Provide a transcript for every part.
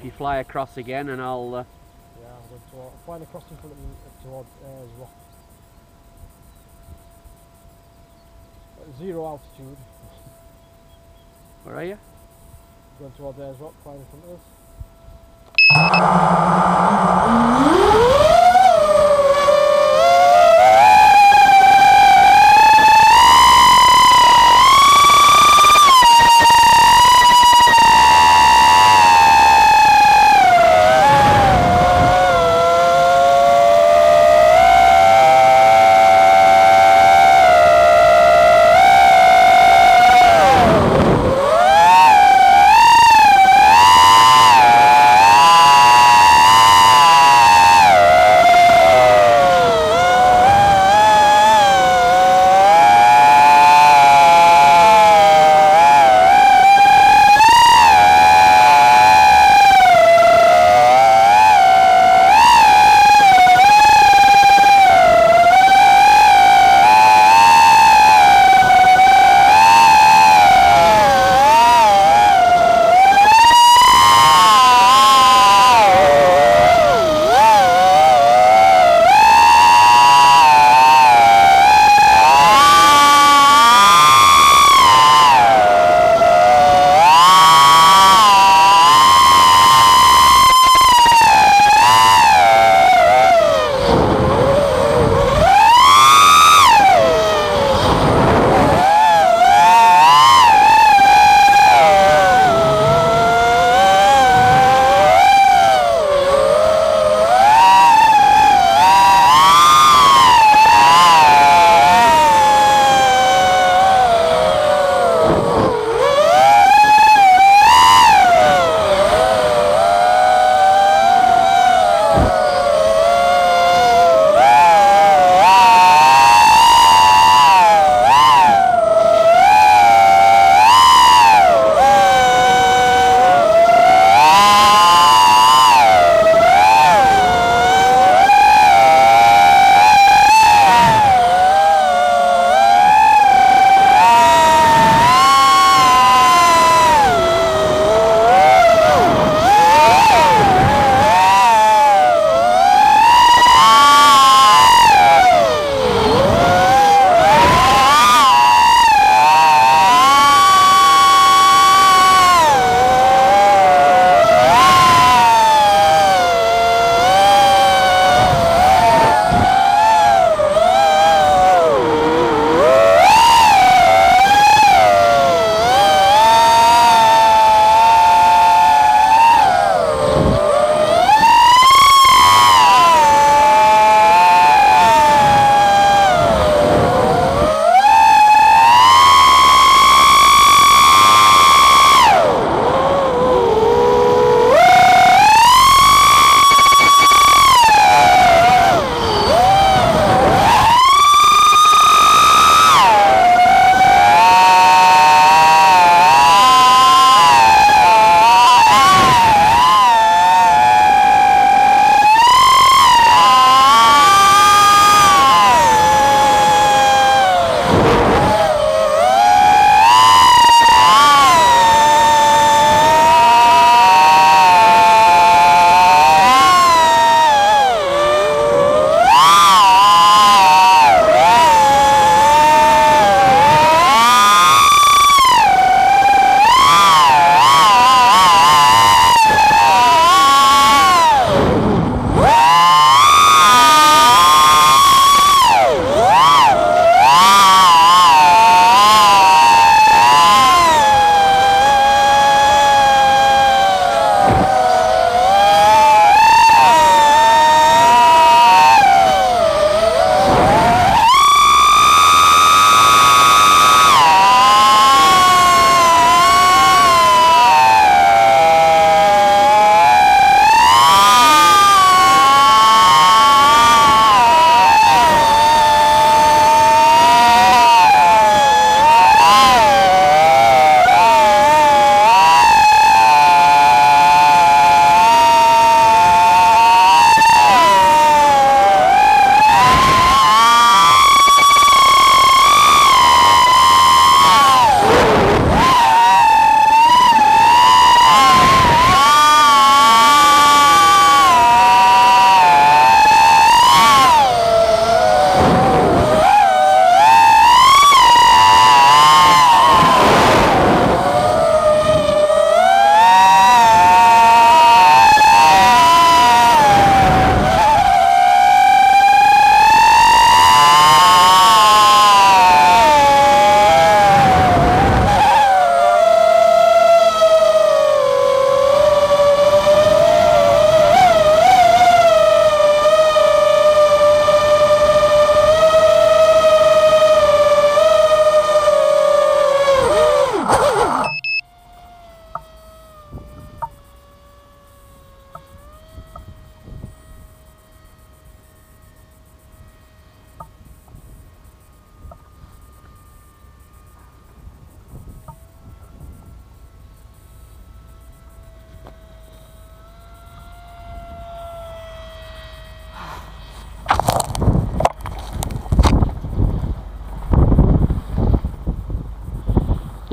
if you fly across again and I'll uh, Yeah, I'm going to uh, flying across in front of me uh, towards Ayers Rock. At zero altitude, where are you? going towards Ayers Rock, flying in front of us.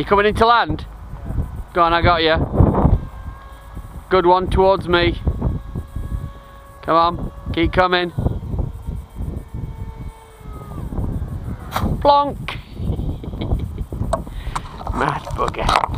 Coming into land? Go on, I got you. Good one towards me. Come on, keep coming. Plonk. Mad bugger.